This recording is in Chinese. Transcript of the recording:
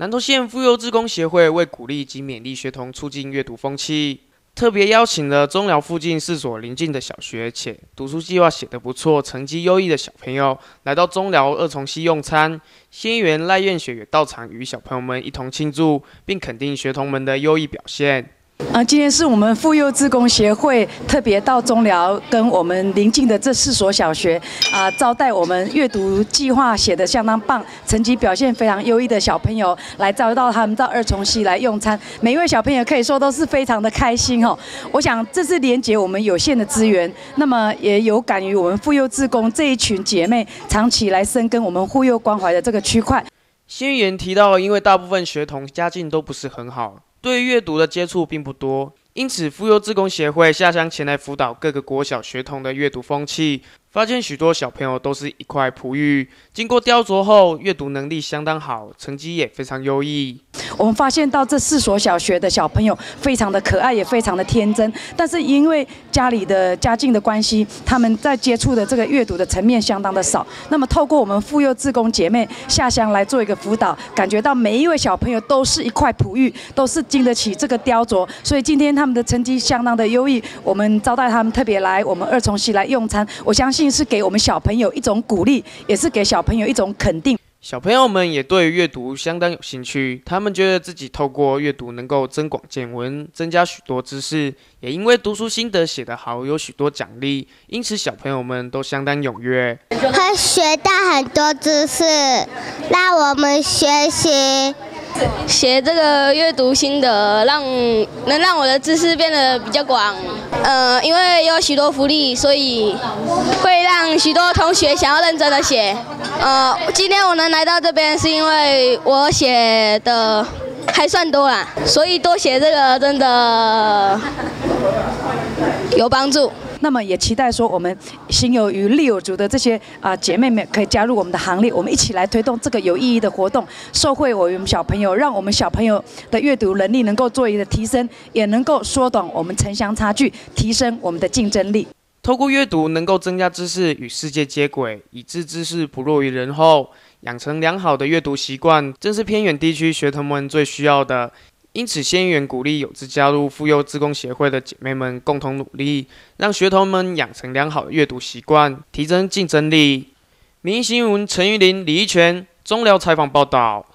南投县妇幼志工协会为鼓励及勉励学童促进阅读风气，特别邀请了中寮附近四所邻近的小学且读书计划写得不错、成绩优异的小朋友，来到中寮二重溪用餐。县议员赖院雪也到场与小朋友们一同庆祝，并肯定学童们的优异表现。呃，今天是我们妇幼志工协会特别到中寮，跟我们邻近的这四所小学啊，招待我们阅读计划写的相当棒、成绩表现非常优异的小朋友，来招到他们到二重溪来用餐。每一位小朋友可以说都是非常的开心哦。我想这是连接我们有限的资源，那么也有感于我们妇幼志工这一群姐妹长期来深耕我们妇幼关怀的这个区块。新议员提到，因为大部分学童家境都不是很好。对阅读的接触并不多，因此妇幼志工协会下乡前来辅导各个国小学童的阅读风气。发现许多小朋友都是一块璞玉，经过雕琢后，阅读能力相当好，成绩也非常优异。我们发现到这四所小学的小朋友非常的可爱，也非常的天真。但是因为家里的家境的关系，他们在接触的这个阅读的层面相当的少。那么透过我们妇幼志工姐妹下乡来做一个辅导，感觉到每一位小朋友都是一块璞玉，都是经得起这个雕琢。所以今天他们的成绩相当的优异。我们招待他们特别来我们二重溪来用餐，我相信。是给我们小朋友一种鼓励，也是给小朋友一种肯定。小朋友们也对阅读相当有兴趣，他们觉得自己透过阅读能够增广见闻，增加许多知识。也因为读书心得写得好，有许多奖励，因此小朋友们都相当踊跃。会学到很多知识，让我们学习。写这个阅读心得，让能让我的知识变得比较广。呃，因为有许多福利，所以会让许多同学想要认真的写。呃，今天我能来到这边，是因为我写的还算多啦，所以多写这个真的有帮助。那么也期待说，我们心有余力有足的这些啊姐妹们可以加入我们的行列，我们一起来推动这个有意义的活动，受惠我们小朋友，让我们小朋友的阅读能力能够做一个提升，也能够缩短我们城乡差距，提升我们的竞争力。透过阅读，能够增加知识与世界接轨，以致知识不落于人后，养成良好的阅读习惯，正是偏远地区学童们最需要的。因此，县议员鼓励有志加入妇幼自工协会的姐妹们共同努力，让学童们养成良好的阅读习惯，提升竞争力。民新闻陈玉林、李一全中寮采访报道。